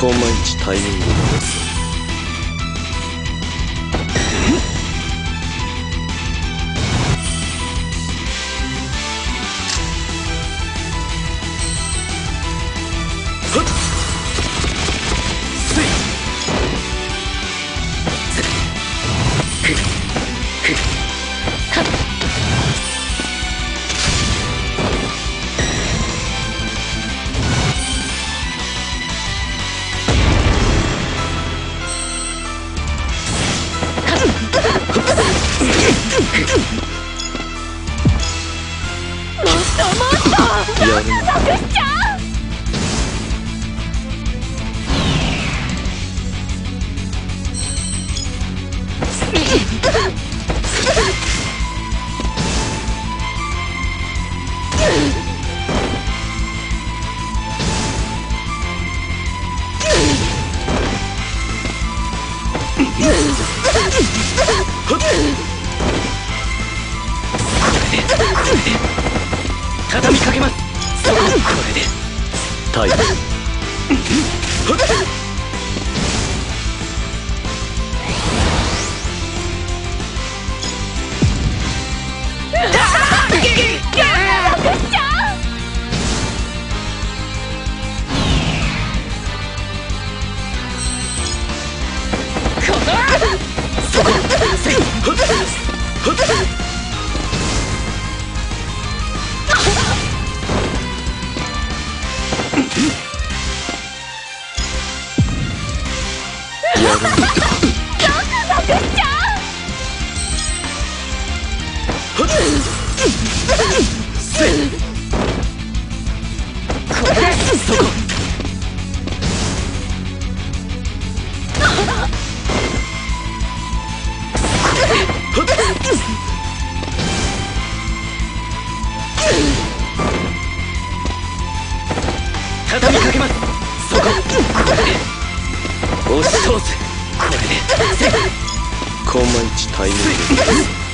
コンマイチタイミング畳みかけます。れで。タ畳みかけます。そこ。これで押し通すこれでコンマイチタイミング